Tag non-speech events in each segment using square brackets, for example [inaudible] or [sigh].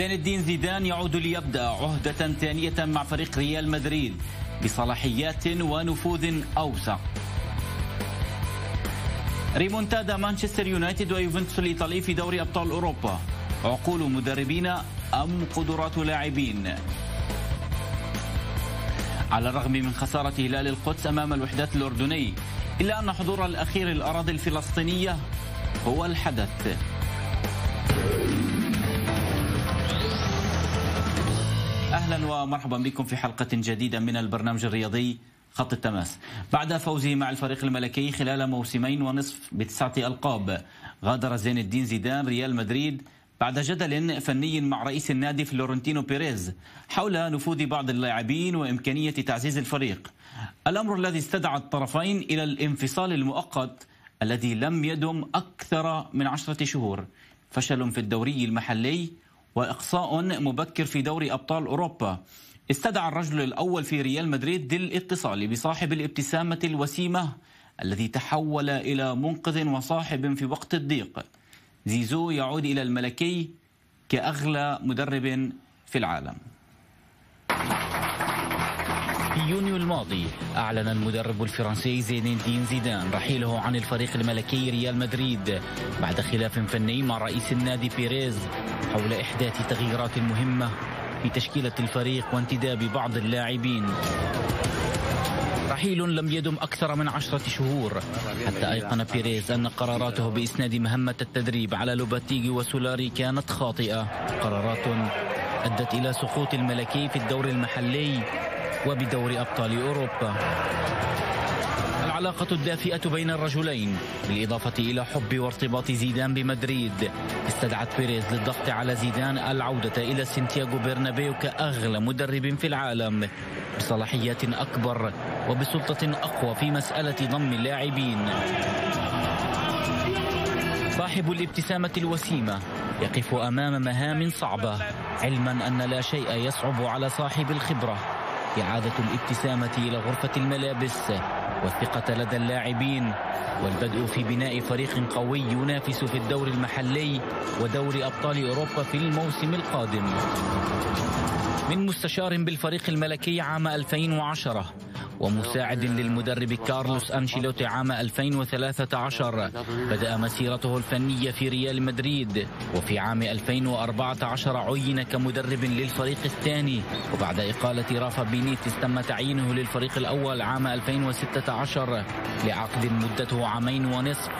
زين الدين زيدان يعود ليبدأ عهدة ثانية مع فريق ريال مدريد بصلاحيات ونفوذ أوسع. ريمونتادا مانشستر يونايتد ويوفنتوس الإيطالي في دوري أبطال أوروبا. عقول مدربين أم قدرات لاعبين. على الرغم من خسارة هلال القدس أمام الوحدات الأردني إلا أن حضور الأخير الأراضي الفلسطينية هو الحدث. أهلا ومرحبا بكم في حلقة جديدة من البرنامج الرياضي خط التماس. بعد فوزه مع الفريق الملكي خلال موسمين ونصف بتسعة ألقاب غادر زين الدين زيدان ريال مدريد بعد جدل فني مع رئيس النادي فلورنتينو بيريز حول نفوذ بعض اللاعبين وإمكانية تعزيز الفريق. الأمر الذي استدعى الطرفين إلى الانفصال المؤقت الذي لم يدم أكثر من عشرة شهور. فشل في الدوري المحلي وإقصاء مبكر في دوري أبطال أوروبا. استدعى الرجل الأول في ريال مدريد للاتصال بصاحب الابتسامة الوسيمة الذي تحول إلى منقذ وصاحب في وقت الضيق. زيزو يعود إلى الملكي كأغلى مدرب في العالم. في يونيو الماضي. أعلن المدرب الفرنسي زين الدين زيدان رحيله عن الفريق الملكي ريال مدريد بعد خلاف فني مع رئيس النادي بيريز حول إحداث تغييرات مهمة في تشكيلة الفريق وانتداب بعض اللاعبين. رحيل لم يدم أكثر من عشرة شهور. حتى أيقن بيريز أن قراراته بإسناد مهمة التدريب على لوباتيغي وسولاري كانت خاطئة. قرارات أدت إلى سقوط الملكي في الدور المحلي وبدور أبطال أوروبا. العلاقة الدافئة بين الرجلين بالإضافة إلى حب وارتباط زيدان بمدريد. استدعت بيريز للضغط على زيدان العودة إلى سانتياغو برنابيو كأغلى مدرب في العالم بصلاحيات أكبر وبسلطة أقوى في مسألة ضم اللاعبين. صاحب الابتسامة الوسيمة يقف أمام مهام صعبة علما أن لا شيء يصعب على صاحب الخبرة. إعادة الابتسامة إلى غرفة الملابس والثقة لدى اللاعبين. والبدء في بناء فريق قوي ينافس في الدور المحلي ودور أبطال أوروبا في الموسم القادم. من مستشار بالفريق الملكي عام 2010 ومساعد للمدرب كارلوس أنشيلوتي عام 2013 بدأ مسيرته الفنية في ريال مدريد وفي عام 2014 عين كمدرب للفريق الثاني. وبعد إقالة رافا بينيتس تم تعيينه للفريق الأول عام 2016 لعقد مدته عامين ونصف.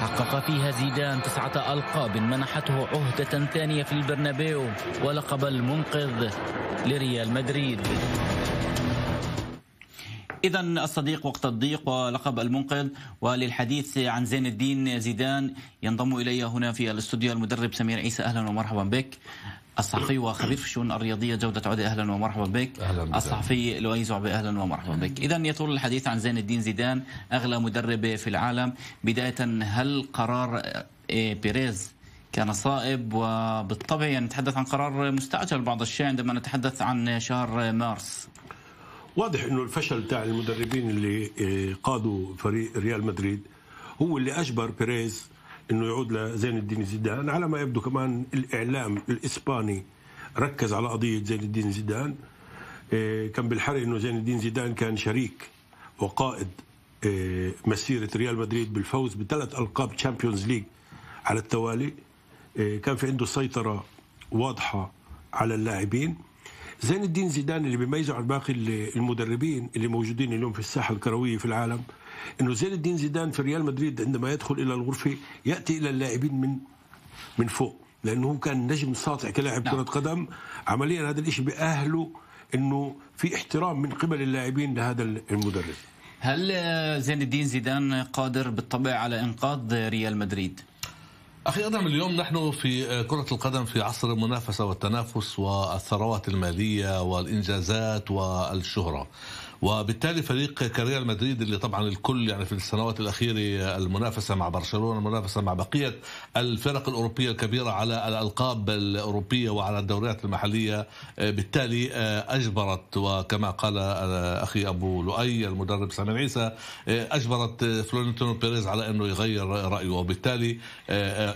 حقق فيها زيدان تسعة ألقاب منحته عهدة ثانية في البرنابيو. ولقب المنقذ لريال مدريد. إذا الصديق وقت الضيق ولقب المنقذ. وللحديث عن زين الدين زيدان ينضم إلي هنا في الاستوديو المدرب سمير عيسى. أهلا ومرحبا بك. الصحفي وخبير في الشؤون الرياضية جودة عودة أهلا ومرحبا بك. أهلا الصحفي لؤي زعبي أهلا ومرحبا بك. إذا يطول الحديث عن زين الدين زيدان أغلى مدرب في العالم. بداية هل قرار إيه، بيريز كان صائب؟ وبالطبع يعني نتحدث عن قرار مستعجل بعض الشيء عندما نتحدث عن شهر مارس. واضح إنه الفشل تاع المدربين اللي آه، قادوا فريق ريال مدريد هو اللي أجبر بيريز إنه يعود لزين الدين زيدان. على ما يبدو كمان الإعلام الإسباني ركز على قضية زين الدين زيدان. آه، كان بالحري إنه زين الدين زيدان كان شريك وقائد آه، مسيرة ريال مدريد بالفوز بثلاث ألقاب Champions League على التوالي. كان في عنده سيطرة واضحة على اللاعبين. زين الدين زيدان اللي بيميزه عن باقي المدربين اللي موجودين اليوم في الساحة الكروية في العالم إنه زين الدين زيدان في ريال مدريد عندما يدخل إلى الغرفة يأتي إلى اللاعبين من من فوق لأنه هو كان نجم ساطع كلاعب نعم. كره قدم عمليا هذا الشيء بأهله إنه في احترام من قبل اللاعبين لهذا المدرب هل زين الدين زيدان قادر بالطبع على إنقاذ ريال مدريد؟ أخي أدم اليوم نحن في كرة القدم في عصر المنافسة والتنافس والثروات المالية والإنجازات والشهرة وبالتالي فريق كريال مدريد اللي طبعا الكل يعني في السنوات الأخيرة المنافسة مع برشلونة المنافسة مع بقية الفرق الأوروبية الكبيرة على الألقاب الأوروبية وعلى الدوريات المحلية بالتالي أجبرت وكما قال أخي أبو لؤي المدرب سامي عيسى أجبرت فلورنتينو بيريز على إنه يغير رأيه. وبالتالي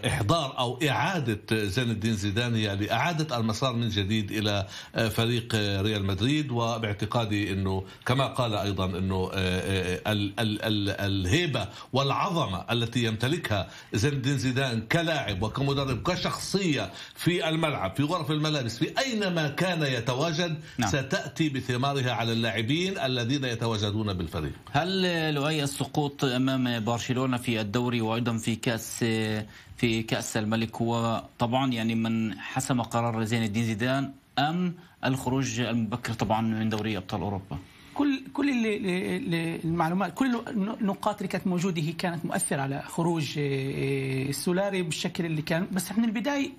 إحضار أو إعادة زين الدين زيدان هي لإعادة المسار من جديد إلى فريق ريال مدريد. وباعتقادي إنه كما قال أيضا إنه ال ال ال الهيبة والعظمة التي يمتلكها زين الدين زيدان كلاعب وكمدرب كشخصية في الملعب في غرف الملابس في أينما كان يتواجد نعم. ستأتي بثمارها على اللاعبين الذين يتواجدون بالفريق. هل لؤي السقوط أمام برشلونة في الدوري وأيضا في كأس في كأس الملك هو طبعا يعني من حسم قرار زين الدين زيدان أم الخروج المبكر طبعا من دوري أبطال أوروبا؟ كل كل المعلومات كل النقاط اللي كانت موجودة هي كانت مؤثرة على خروج السولاري بالشكل اللي كان. بس من البدايه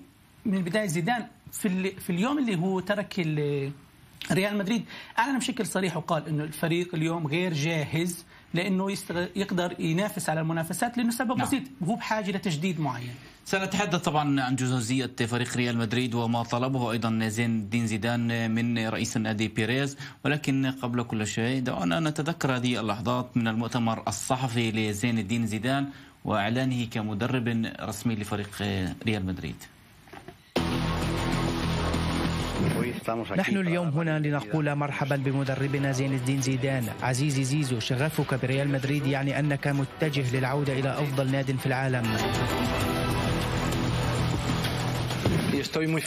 من البداية زيدان في في اليوم اللي هو ترك ريال مدريد. أعلن بشكل صريح وقال إنه الفريق اليوم غير جاهز لأنه يقدر ينافس على المنافسات لأنه سبب نعم. بسيط هو بحاجة لتجديد معين. سنتحدث طبعا عن جزئيه فريق ريال مدريد وما طلبه أيضا زين الدين زيدان من رئيس النادي بيريز. ولكن قبل كل شيء دعونا نتذكر هذه اللحظات من المؤتمر الصحفي لزين الدين زيدان وإعلانه كمدرب رسمي لفريق ريال مدريد. نحن اليوم هنا لنقول مرحبا بمدربنا زين الدين زيدان. عزيزي زيزو شغفك بريال مدريد يعني أنك متجه للعودة إلى أفضل ناد في العالم.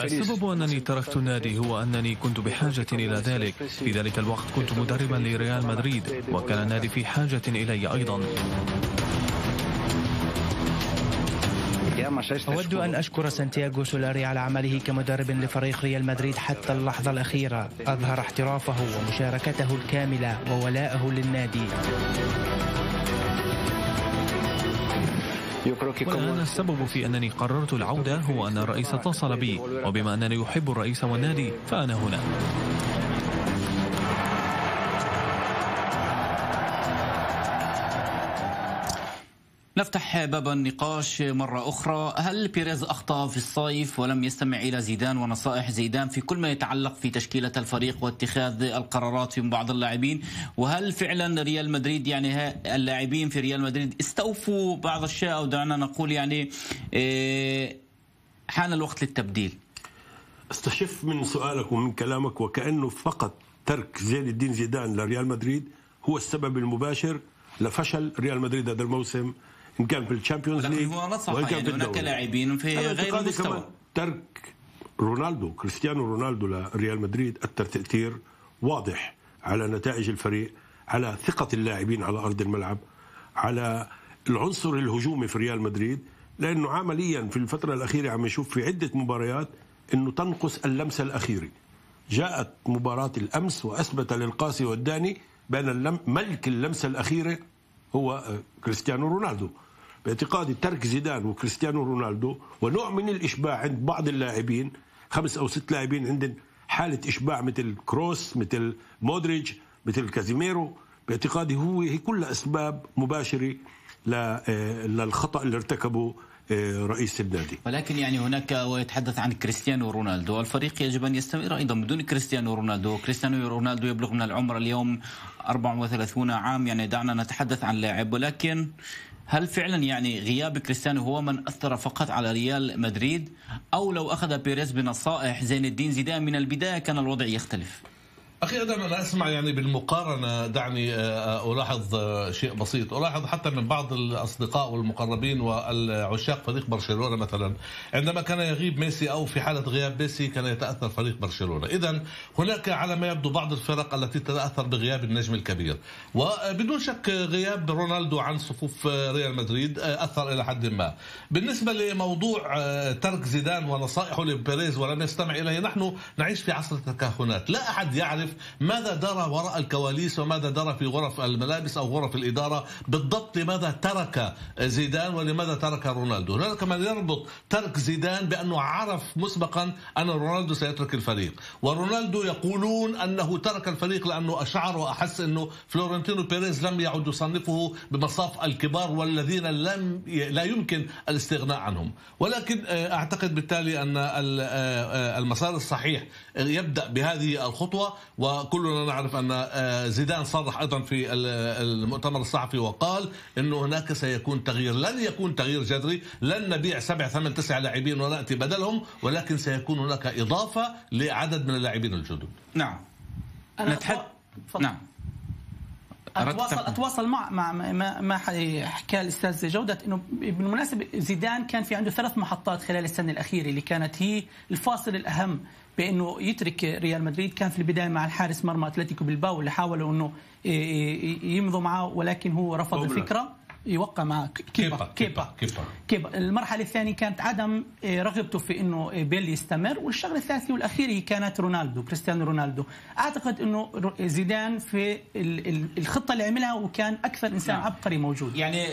السبب أنني تركت النادي هو أنني كنت بحاجة إلى ذلك. في ذلك الوقت كنت مدربا لريال مدريد وكان النادي في حاجة إلي أيضا. أود أن أشكر سانتياغو سولاري على عمله كمدرب لفريق ريال مدريد حتى اللحظة الأخيرة. أظهر احترافه ومشاركته الكاملة وولائه للنادي. والآن السبب في أنني قررت العودة هو أن الرئيس اتصل بي. وبما أنني أحب الرئيس والنادي فأنا هنا. نفتح باب النقاش مرة أخرى. هل بيريز أخطأ في الصيف ولم يستمع إلى زيدان ونصائح زيدان في كل ما يتعلق في تشكيلة الفريق واتخاذ القرارات في بعض اللاعبين؟ وهل فعلا ريال مدريد يعني اللاعبين في ريال مدريد استوفوا بعض الشيء أو دعنا نقول يعني إيه، حان الوقت للتبديل؟ استشف من سؤالك ومن كلامك وكأنه فقط ترك زين الدين زيدان لريال مدريد هو السبب المباشر لفشل ريال مدريد هذا الموسم. ان كان في ال Champions League هو نصح وان كان يعني هناك لاعبين في غير المستوى. ترك رونالدو كريستيانو رونالدو لريال مدريد أثر تأثير واضح على نتائج الفريق على ثقة اللاعبين على أرض الملعب على العنصر الهجومي في ريال مدريد لأنه عمليا في الفترة الأخيرة عم نشوف في عدة مباريات إنه تنقص اللمسة الأخيرة. جاءت مباراة الأمس وأثبت للقاسي والداني بأن ملك اللمسة الأخيرة هو كريستيانو رونالدو. باعتقادي ترك زيدان وكريستيانو رونالدو ونوع من الإشباع عند بعض اللاعبين خمس أو ست لاعبين عندهم حالة إشباع مثل كروس مثل مودريتش مثل كازيميرو. باعتقادي هو هي كلها أسباب مباشرة آه، للخطأ اللي ارتكبه آه، رئيس النادي. ولكن يعني هناك ويتحدث عن كريستيانو رونالدو. الفريق يجب أن يستمر أيضا بدون كريستيانو رونالدو. كريستيانو رونالدو يبلغ من العمر اليوم 34 عام. يعني دعنا نتحدث عن لاعب. ولكن هل فعلا يعني غياب كريستيانو هو من أثر فقط على ريال مدريد؟ أو لو أخذ بيريز بنصائح زين الدين زيدان من البداية كان الوضع يختلف؟ أخي آدم أنا أسمع يعني بالمقارنة دعني آه، ألاحظ آه، شيء بسيط، ألاحظ حتى من بعض الأصدقاء والمقربين والعشاق فريق برشلونة مثلا. عندما كان يغيب ميسي أو في حالة غياب ميسي كان يتأثر فريق برشلونة، اذا هناك على ما يبدو بعض الفرق التي تتأثر بغياب النجم الكبير، وبدون شك غياب رونالدو عن صفوف ريال مدريد آه، أثر إلى حد ما. بالنسبة لموضوع ترك زيدان ونصائحه لبيريز ولم يستمع إليه، نحن نعيش في عصر التكهنات، لا أحد يعرف ماذا درى وراء الكواليس وماذا درى في غرف الملابس أو غرف الإدارة؟ بالضبط لماذا ترك زيدان ولماذا ترك رونالدو؟ هناك من يربط ترك زيدان بأنه عرف مسبقا أن رونالدو سيترك الفريق. ورونالدو يقولون أنه ترك الفريق لأنه أشعر وأحس أنه فلورنتينو بيريز لم يعد يصنفه بمصاف الكبار والذين لم لا يمكن الاستغناء عنهم. ولكن آه، أعتقد بالتالي أن آه، آه، المسار الصحيح يبدأ بهذه الخطوة وكلنا نعرف أن زيدان صرح أيضا في المؤتمر الصحفي وقال انه هناك سيكون تغيير. لن يكون تغيير جذري لن نبيع سبع ثمان تسع لاعبين ونأتي بدلهم ولكن سيكون هناك إضافة لعدد من اللاعبين الجدد. نعم. أنا نتحد... نعم. اتواصل أتواصل مع مع ما ما حكى الأستاذ جودة إنه بالمناسبة زيدان كان في عنده ثلاث محطات خلال السنة الأخيرة اللي كانت هي الفاصل الأهم بأنه يترك ريال مدريد. كان في البداية مع الحارس مرمى أتلتيكو بالباو اللي حاولوا إنه يمضوا معه ولكن هو رفض الفكرة. يوقع مع كيبا. كيبا كيبا, كيبا. المرحلة الثانية كانت عدم آه، رغبته في إنه بيل يستمر والشغلة الثالثة والأخيرة كانت رونالدو كريستيانو رونالدو. أعتقد إنه زيدان في الخطة اللي عملها وكان أكثر إنسان نعم. عبقري موجود. يعني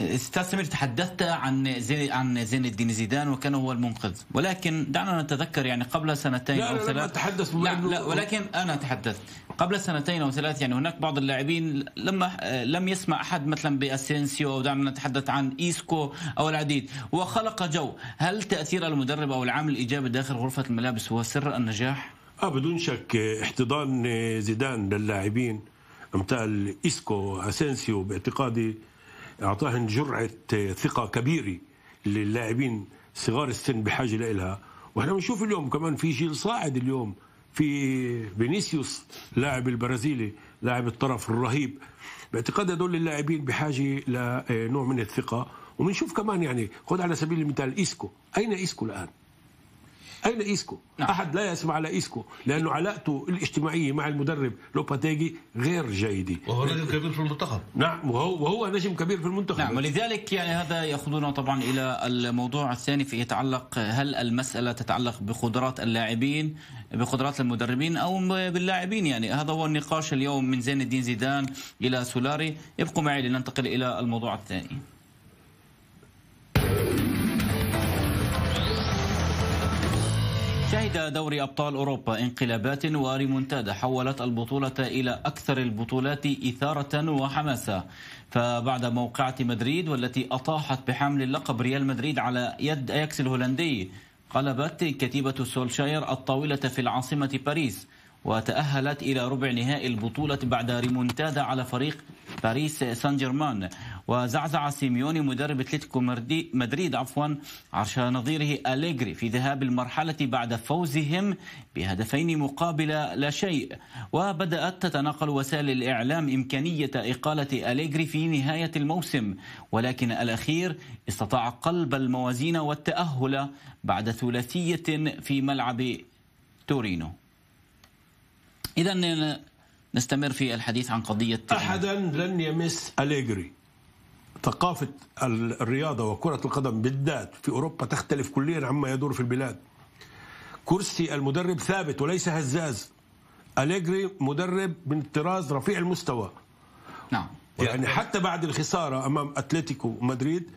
أستاذ سمير تحدثت عن زين عن زين الدين زيدان وكان هو المنقذ. ولكن دعنا نتذكر يعني قبل سنتين لا أو ثلاث. تحدث لا, لا ولكن أنا تحدثت قبل سنتين أو ثلاث يعني هناك بعض اللاعبين لما لم يسمع أحد مثلا بأسينسيو أو دعنا نتحدث عن إيسكو أو العديد. وخلق جو. هل تأثير المدرب أو العامل الإيجابي داخل غرفة الملابس هو سر النجاح؟ آه بدون شك احتضان زيدان للاعبين امثال إيسكو اسينسيو باعتقادي اعطاهن جرعة ثقة كبيرة للاعبين صغار السن بحاجة لها وإحنا بنشوف اليوم كمان في جيل صاعد اليوم في فينيسيوس لاعب البرازيلي لاعب الطرف الرهيب. باعتقادي هدول اللاعبين بحاجة لنوع من الثقة. وبنشوف كمان يعني خذ على سبيل المثال إيسكو. أين إيسكو الآن؟ أين إيسكو؟ نعم. أحد لا يسمع على إيسكو لأنه علاقته الاجتماعية مع المدرب لوباتيجي غير جيدة. وهو نجم كبير في المنتخب. نعم وهو, وهو نجم كبير في المنتخب. نعم ولذلك يعني هذا يأخذنا طبعا إلى الموضوع الثاني في يتعلق هل المسألة تتعلق بقدرات اللاعبين بقدرات المدربين أو باللاعبين؟ يعني هذا هو النقاش اليوم من زين الدين زيدان إلى سولاري. ابقوا معي لننتقل إلى الموضوع الثاني. شهد دوري أبطال أوروبا انقلابات وريمونتادا حولت البطولة إلى أكثر البطولات إثارة وحماسة. فبعد موقعة مدريد والتي أطاحت بحامل اللقب ريال مدريد على يد أياكس الهولندي قلبت كتيبة سولشاير الطاولة في العاصمة باريس وتأهلت إلى ربع نهائي البطولة بعد ريمونتادا على فريق باريس سان جيرمان. وزعزع سيميوني مدرب أتلتيكو مدريد عفوا عرش نظيره أليجري في ذهاب المرحلة بعد فوزهم بهدفين مقابل لا شيء. وبدأت تتناقل وسائل الإعلام إمكانية إقالة أليجري في نهاية الموسم. ولكن الأخير استطاع قلب الموازين والتأهل بعد ثلاثية في ملعب تورينو. إذا نستمر في الحديث عن قضية أحدا لن يمس أليجري. ثقافة الرياضة وكرة القدم بالذات في أوروبا تختلف كليا عما يدور في البلاد. كرسي المدرب ثابت وليس هزاز. أليجري مدرب من الطراز رفيع المستوى. نعم. يعني حتى بعد الخسارة أمام أتلتيكو مدريد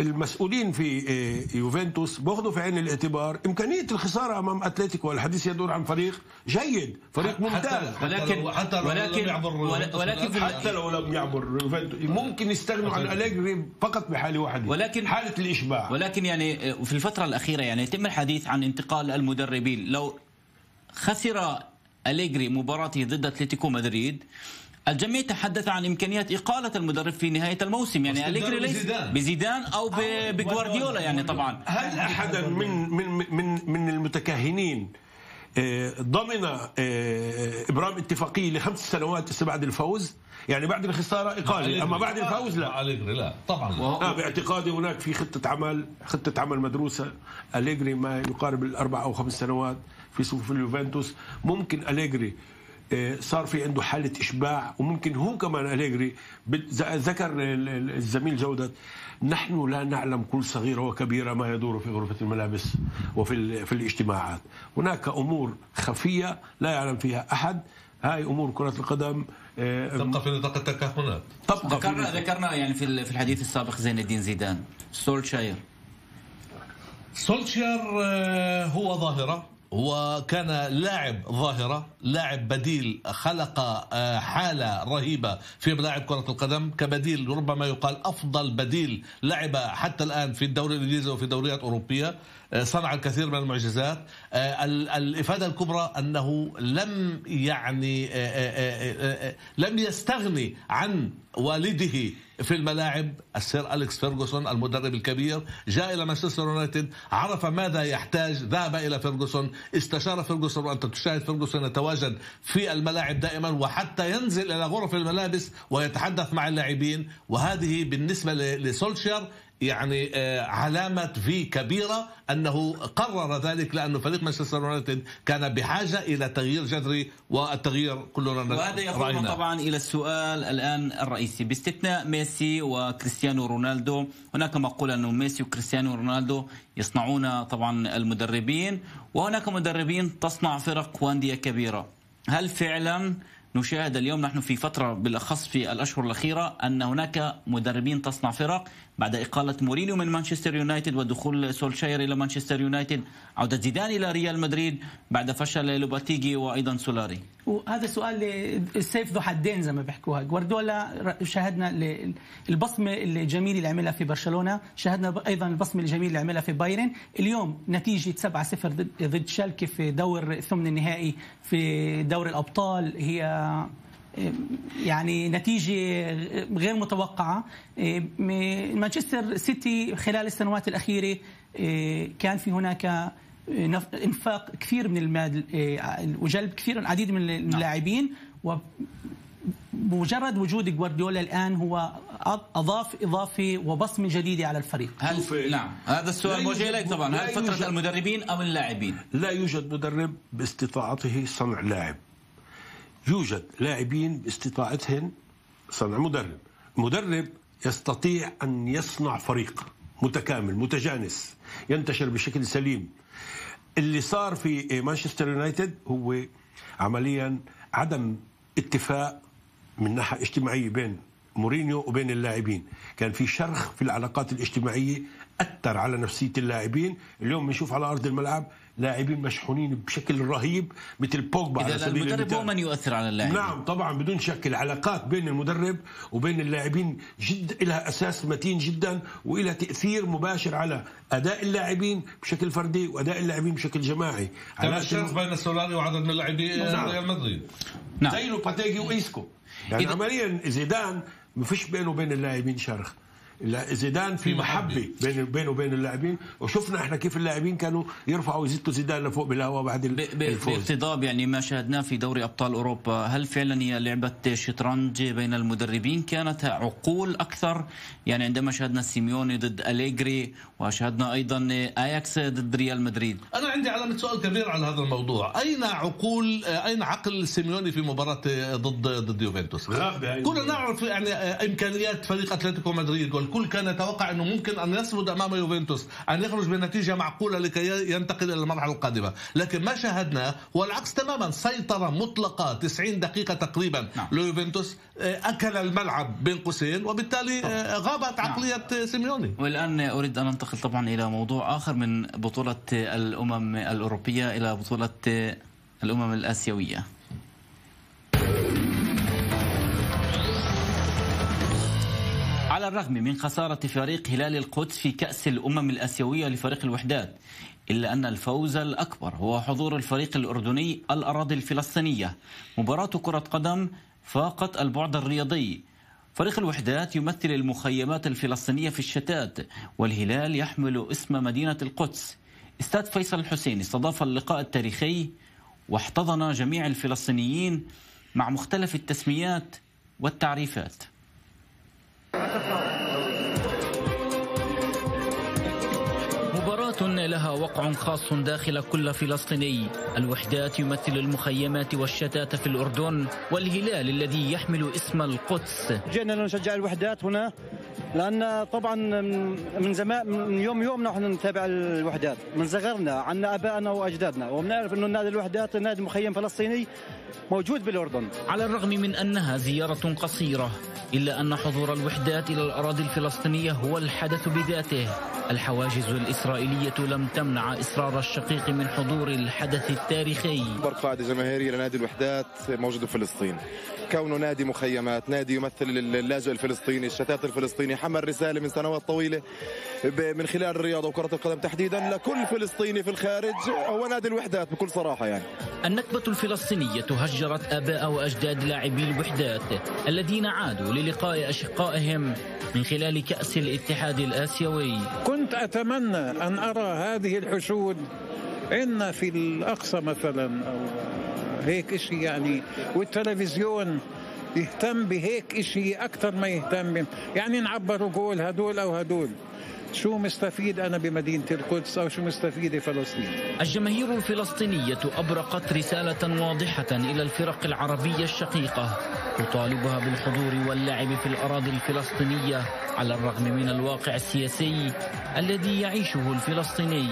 المسؤولين في آه، يوفنتوس باخذوا في عين الاعتبار إمكانية الخسارة أمام أتلتيكو والحديث يدور عن فريق جيد فريق ممتاز. ولكن حتى لو ولكن لم يعبر ولكن حتى لو لم يعبر يوفنتوس ممكن يستغنوا عن أليجري فقط بحالة واحدة ولكن حالة الإشباع. ولكن يعني آه، في الفترة الأخيرة يعني يتم الحديث عن انتقال المدربين. لو خسر أليجري مباراته ضد أتلتيكو مدريد الجميع تحدث عن إمكانية إقالة المدرب في نهاية الموسم يعني أليجري ليس بزيدان أو بجوارديولا يعني طبعا. هل أحدا من من من من المتكهنين آه، ضمن آه، إبرام اتفاقيه لخمس سنوات بعد الفوز؟ يعني بعد الخسارة إقالة أما بعد الفوز لا. أليجري لا طبعا آه باعتقادي هناك في خطة عمل خطة عمل مدروسة. أليجري ما يقارب الأربع أو خمس سنوات في صفوف اليوفنتوس. ممكن أليجري صار في عنده حالة إشباع وممكن هو كمان أليجري ذكر الزميل جودة نحن لا نعلم كل صغيرة وكبيرة ما يدور في غرفة الملابس وفي في الاجتماعات. هناك أمور خفية لا يعلم فيها أحد. هاي أمور كرة القدم تبقى في نطاق التكهنات تبقى ذكرنا ذكرنا يعني في في الحديث السابق زين الدين زيدان سولشاير. سولشاير هو ظاهرة. وكان لاعب ظاهرة لاعب بديل خلق حالة رهيبة في ملاعب كرة القدم. كبديل ربما يقال أفضل بديل لعب حتى الآن في الدوري الإنجليزي وفي دوريات أوروبية صنع الكثير من المعجزات. الإفادة الكبرى أنه لم يعني لم يستغني عن والده في الملاعب. السير أليكس فيرغسون المدرب الكبير جاء إلى مانشستر يونايتد عرف ماذا يحتاج ذهب إلى فيرغسون استشار فيرغسون وأنت تشاهد فيرغسون يتواجد في الملاعب دائما وحتى ينزل إلى غرف الملابس ويتحدث مع اللاعبين. وهذه بالنسبة لسولشير يعني علامة في كبيرة أنه قرر ذلك لأنه فريق مانشستر يونايتد كان بحاجة إلى تغيير جذري والتغيير كلنا وهذا يقودنا طبعا إلى السؤال الآن الرئيسي. باستثناء ميسي وكريستيانو رونالدو هناك مقولة أنه ميسي وكريستيانو رونالدو يصنعون طبعا المدربين وهناك مدربين تصنع فرق وأندية كبيرة. هل فعلا نشاهد اليوم نحن في فترة بالأخص في الأشهر الأخيرة أن هناك مدربين تصنع فرق؟ بعد إقالة مورينيو من مانشستر يونايتد ودخول سولشاير إلى مانشستر يونايتد عودة زيدان إلى ريال مدريد بعد فشل لوباتيجي وأيضا سولاري. وهذا سؤال السيف ذو حدين زي ما بيحكوها. جوارديولا شاهدنا البصمة الجميلة اللي عملها في برشلونة شاهدنا أيضا البصمة الجميلة اللي عملها في بايرن. اليوم نتيجة 7-0 ضد شالكي في دور ثمن النهائي في دوري الأبطال هي يعني نتيجة غير متوقعة. مانشستر سيتي خلال السنوات الأخيرة كان في هناك إنفاق كثير من المال وجلب كثير العديد من اللاعبين ومجرد وجود جوارديولا الآن هو أضاف إضافة وبصمة جديدة على الفريق. هل نعم هذا السؤال موجه إليك طبعا. هل فتره المدربين ام اللاعبين؟ لا يوجد مدرب باستطاعته صنع لاعب. يوجد لاعبين باستطاعتهم صنع مدرب. مدرب يستطيع أن يصنع فريق متكامل متجانس ينتشر بشكل سليم. اللي صار في مانشستر يونايتد هو عمليا عدم اتفاق من ناحية اجتماعية بين مورينيو وبين اللاعبين. كان في شرخ في العلاقات الاجتماعية أثر على نفسية اللاعبين. اليوم بنشوف على أرض الملعب لاعبين مشحونين بشكل رهيب مثل بوجبا على سبيل المدرب هو من يؤثر على اللاعبين. نعم طبعا بدون شك العلاقات بين المدرب وبين اللاعبين جد لها أساس متين جدا وإلها تأثير مباشر على أداء اللاعبين بشكل فردي وأداء اللاعبين بشكل جماعي. على الشرف بين السولاري وعدد من لاعبي نعم. ريال مدريد. نعم. زي لوباتيجي وإيسكو. يعني عمليا زيدان ما فيش بينه وبين اللاعبين شرخ. زيدان في محبة. بين بينه وبين اللاعبين. وشفنا إحنا كيف اللاعبين كانوا يرفعوا ويزتوا زيدان لفوق بالهواء بعد الفوز. باقتضاب يعني ما شاهدناه في دوري أبطال أوروبا. هل فعلا هي لعبة شطرنج بين المدربين؟ كانت عقول أكثر. يعني عندما شاهدنا سيميوني ضد أليجري وشاهدنا أيضا أياكس ضد ريال مدريد. أنا عندي علامة سؤال كبير على هذا الموضوع. أين عقول أين عقل سيميوني في مباراة ضد ضد يوفنتوس؟ كنا نعرف يعني إمكانيات فريق أتلتيكو مدريد الكل كان يتوقع إنه ممكن أن يصمد أمام يوفنتوس أن يخرج بنتيجة معقولة لكي ينتقل إلى المرحلة القادمة لكن ما شاهدناه هو العكس تماما سيطرة مطلقة 90 دقيقة تقريبا نعم. ليوفنتوس أكل الملعب بين قوسين وبالتالي غابت عقلية نعم. سيميوني والآن أريد أن أنتقل طبعا إلى موضوع آخر من بطولة الأمم الأوروبية إلى بطولة الأمم الآسيوية على الرغم من خسارة فريق هلال القدس في كأس الأمم الآسيوية لفريق الوحدات إلا أن الفوز الأكبر هو حضور الفريق الأردني الأراضي الفلسطينية. مباراة كرة قدم فاقت البعد الرياضي. فريق الوحدات يمثل المخيمات الفلسطينية في الشتات والهلال يحمل اسم مدينة القدس. استاد فيصل الحسين استضاف اللقاء التاريخي واحتضن جميع الفلسطينيين مع مختلف التسميات والتعريفات. لها وقع خاص داخل كل فلسطيني. الوحدات يمثل المخيمات والشتات في الأردن والهلال الذي يحمل اسم القدس. جئنا لنشجع الوحدات هنا لأن طبعا من زمان من يوم يومنا نحن نتابع الوحدات. من صغرنا عنا آبائنا وأجدادنا. وبنعرف إنه نادي الوحدات نادي مخيم فلسطيني موجود بالأردن. على الرغم من أنها زيارة قصيرة إلا أن حضور الوحدات إلى الأراضي الفلسطينية هو الحدث بذاته. الحواجز الإسرائيلية لم تمنع إصرار الشقيق من حضور الحدث التاريخي. اكبر قاعدة جماهيرية لنادي الوحدات موجود في فلسطين. كونه نادي مخيمات نادي يمثل اللاجئ الفلسطيني الشتات الفلسطيني حمل رسالة من سنوات طويلة من خلال الرياضة وكرة القدم تحديدا لكل فلسطيني في الخارج. هو نادي الوحدات بكل صراحة يعني. النكبة الفلسطينية هجرت آباء وأجداد لاعبي الوحدات الذين عادوا للقاء أشقائهم من خلال كأس الاتحاد الآسيوي. كنت أتمنى أن أرى هذه الحشود. إن في الأقصى مثلا أو هيك شيء يعني والتلفزيون يهتم بهيك شيء أكثر ما يهتم. يعني نعبروا قول هدول أو هدول. شو مستفيد أنا بمدينة القدس أو شو مستفيدة فلسطين؟ الجماهير الفلسطينية أبرقت رسالة واضحة إلى الفرق العربية الشقيقة تطالبها بالحضور واللعب في الأراضي الفلسطينية على الرغم من الواقع السياسي الذي يعيشه الفلسطيني.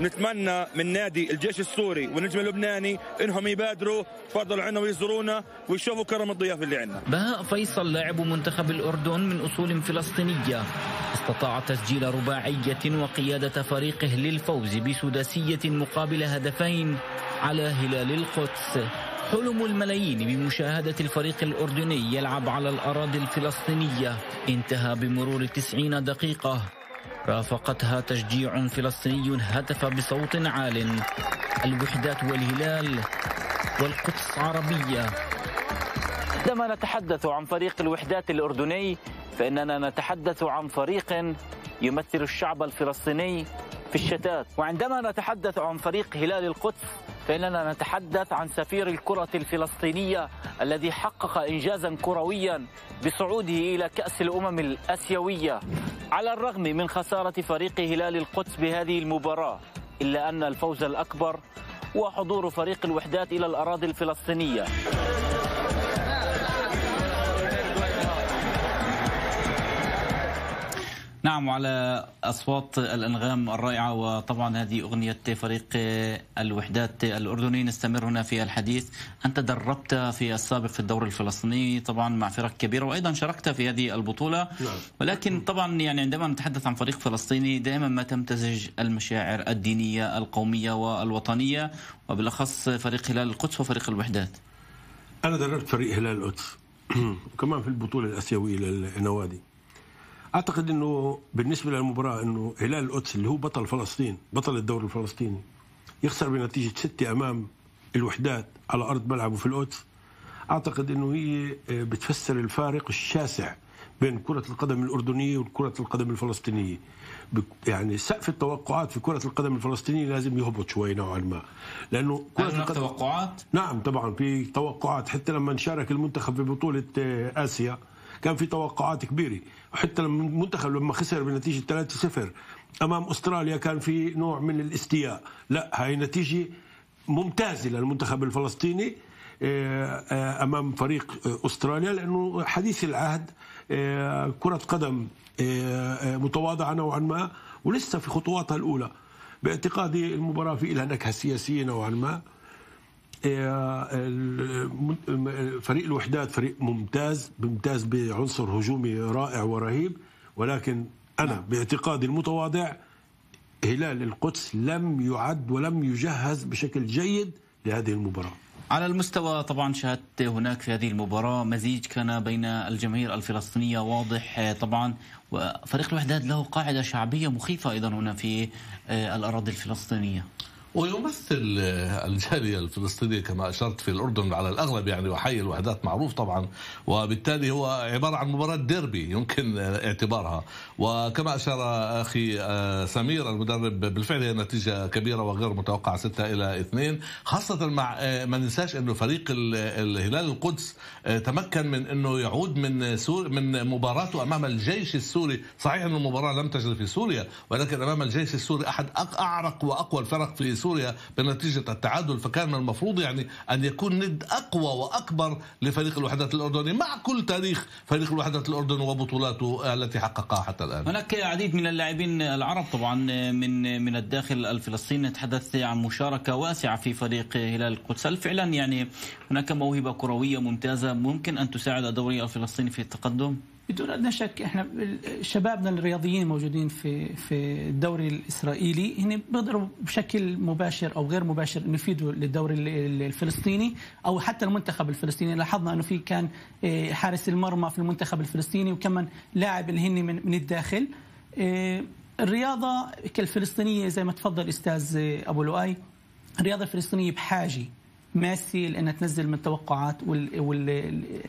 نتمنى من نادي الجيش السوري والنجم اللبناني إنهم يبادروا تفضلوا عنا ويزورونا ويشوفوا كرم الضيافه اللي عندنا. بهاء فيصل لاعب منتخب الأردن من أصول فلسطينية استطاع تسجيل رباعية وقيادة فريقه للفوز بسداسية مقابل هدفين على هلال القدس. حلم الملايين بمشاهدة الفريق الأردني يلعب على الأراضي الفلسطينية انتهى بمرور 90 دقيقة رافقتها تشجيع فلسطيني هتف بصوت عال. الوحدات والهلال والقدس عربية. عندما نتحدث عن فريق الوحدات الأردني فإننا نتحدث عن فريق يمثل الشعب الفلسطيني في الشتات. وعندما نتحدث عن فريق هلال القدس فإننا نتحدث عن سفير الكرة الفلسطينية الذي حقق إنجازا كرويا بصعوده إلى كأس الأمم الآسيوية. على الرغم من خسارة فريق هلال القدس بهذه المباراة إلا أن الفوز الأكبر هو حضور فريق الوحدات إلى الأراضي الفلسطينية. نعم وعلى أصوات الأنغام الرائعة وطبعا هذه أغنية فريق الوحدات الأردني. نستمر هنا في الحديث. أنت دربت في السابق في الدور الفلسطيني طبعا مع فرق كبيرة وأيضا شاركت في هذه البطولة. نعم. ولكن طبعا يعني عندما نتحدث عن فريق فلسطيني دائما ما تمتزج المشاعر الدينية القومية والوطنية وبالأخص فريق هلال القدس وفريق الوحدات. أنا دربت فريق هلال القدس [clears throat] وكمان في البطولة الآسيوية للنوادي. أعتقد إنه بالنسبة للمباراة إنه هلال القدس اللي هو بطل فلسطين بطل الدوري الفلسطيني يخسر بنتيجة ستة أمام الوحدات على أرض ملعبه في القدس. أعتقد إنه هي آه، بتفسر الفارق الشاسع بين كرة القدم الأردنية وكرة القدم الفلسطينية. يعني سقف التوقعات في كرة القدم الفلسطينية لازم يهبط شوي نوعا ما. لأنه كرة القدم توقعات؟ نعم طبعا في توقعات. حتى لما شارك المنتخب في بطولة آه، آسيا كان في توقعات كبيرة. وحتى لما المنتخب لما خسر بنتيجة 3-0 أمام أستراليا كان في نوع من الاستياء. لا هاي نتيجة ممتازة للمنتخب الفلسطيني آه، آه، أمام فريق أستراليا لأنه حديث العهد آه، كرة قدم متواضعة نوعا ما ولسه في خطواتها الأولى. باعتقادي المباراة في لها نكهة سياسية نوعا ما. فريق الوحدات فريق ممتاز ممتاز بعنصر هجومي رائع ورهيب ولكن أنا نعم. باعتقادي المتواضع هلال القدس لم يعد ولم يجهز بشكل جيد لهذه المباراة على المستوى طبعا شاهدت هناك في هذه المباراة مزيج كان بين الجماهير الفلسطينية واضح طبعا وفريق الوحدات له قاعدة شعبية مخيفة أيضا هنا في الأراضي الفلسطينية ويمثل الجالية الفلسطينية كما أشرت في الأردن على الأغلب يعني وحي الوحدات معروف طبعا وبالتالي هو عبارة عن مباراة ديربي يمكن اعتبارها. وكما أشار أخي آه، سمير المدرب بالفعل هي نتيجة كبيرة وغير متوقعة 6 إلى 2 خاصة مع آه، ما ننساش أنه فريق الهلال القدس آه، تمكن من أنه يعود من سور من مباراته أمام الجيش السوري. صحيح أن المباراة لم تجري في سوريا ولكن أمام الجيش السوري أحد أعرق وأقوى الفرق في سوريا بنتيجة التعادل فكان من المفروض يعني أن يكون ند أقوى وأكبر لفريق الوحدات الأردني مع كل تاريخ فريق الوحدات الأردني وبطولاته التي حققها حتى الآن هناك عديد من اللاعبين العرب طبعا من من الداخل الفلسطيني نتحدث عن مشاركة واسعة في فريق هلال القدس هل فعلا يعني هناك موهبة كروية ممتازة ممكن أن تساعد الدوري الفلسطيني في التقدم؟ بدون ادنى شك إحنا شبابنا الرياضيين الموجودين في في الدوري الإسرائيلي هن بيقدروا بشكل مباشر أو غير مباشر إنه يفيدوا للدوري الفلسطيني أو حتى المنتخب الفلسطيني. لاحظنا إنه في كان آه، حارس المرمى في المنتخب الفلسطيني وكمان لاعب اللي هن من, من الداخل. آه، الرياضة كالفلسطينية زي ما تفضل أستاذ أبو لؤي الرياضة الفلسطينية بحاجة. ماسي لانها تنزل من التوقعات والرؤيه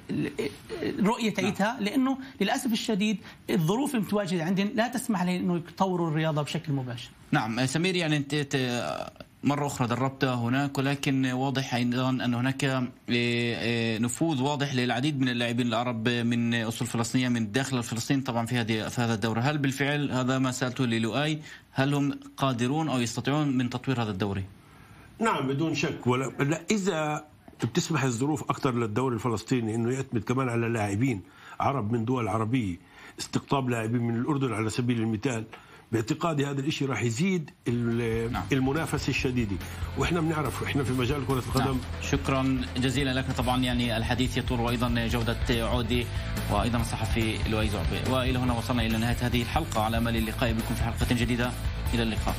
تاعتها نعم. لأنه للأسف الشديد الظروف المتواجده عندهم لا تسمح لهم إنه يطوروا الرياضة بشكل مباشر. نعم سمير يعني أنت مرة أخرى دربت هناك ولكن واضح أيضا أن هناك آه، آه، نفوذ واضح للعديد من اللاعبين العرب من أصول فلسطينية من داخل فلسطين طبعا في هذه في هذا الدوري هل بالفعل هذا ما سألته للؤي هل هم قادرون أو يستطيعون من تطوير هذا الدوري؟ نعم بدون شك. ولا لا إذا بتسمح الظروف أكثر للدوري الفلسطيني إنه يعتمد كمان على لاعبين عرب من دول عربية استقطاب لاعبين من الأردن على سبيل المثال. باعتقادي هذا الشيء راح يزيد نعم. المنافسة الشديدة. وإحنا بنعرف إحنا في مجال كرة القدم. نعم. شكرا جزيلا لك طبعا. يعني الحديث يطول وأيضا جودة عودي وأيضا الصحفي لؤي زعبي. وإلى هنا وصلنا إلى نهاية هذه الحلقة. على أمل اللقاء بكم في حلقة جديدة. إلى اللقاء.